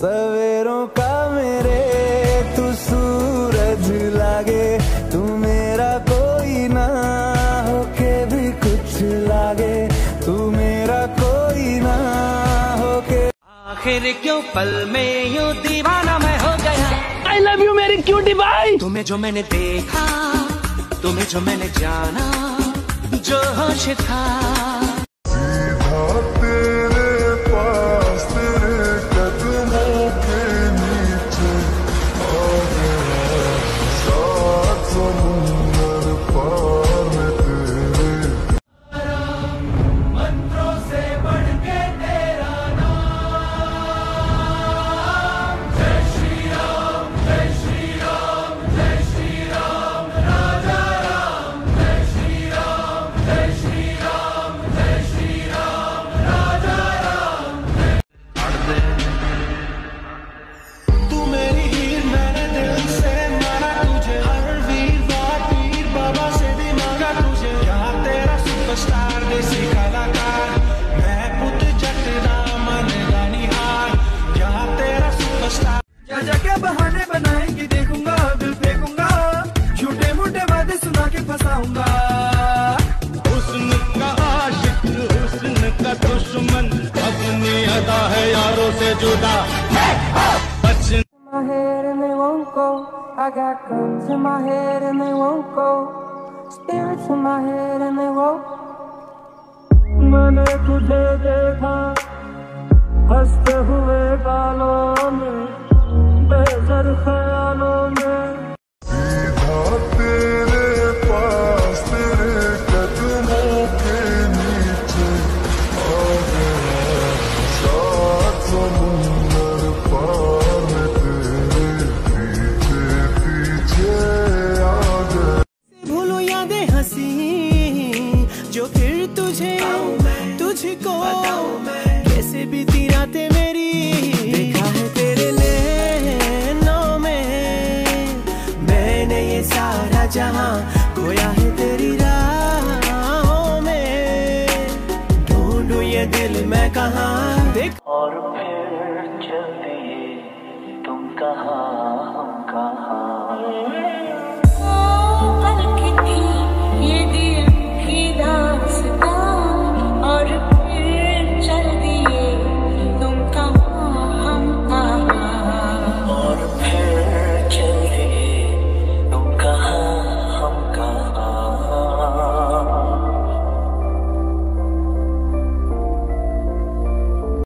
सवेरों का मेरे तू सूरज लागे तू मेरा कोई ना होके भी कुछ लागे तू मेरा कोई ना होके। आखिर क्यों पल में यूँ दीवाना मैं हो गया? आई लव यू मेरी क्यों भाई तुम्हें जो मैंने देखा तुम्हें जो मैंने जाना जो होश था दुश्मन अपनी अदा है यारों से जुदा बच my head and they won't go. I got guns in my head and they won't go. Spirits in my head and they won't. मैंने तुझे देखा हँसते हुए गालों कैसे बीती रातें मेरी। देखा है तेरे नैनों में। मैंने ये सारा जहाँ खोया है तेरी राहों में। ढूंढू ये दिल मैं कहाँ। देख। और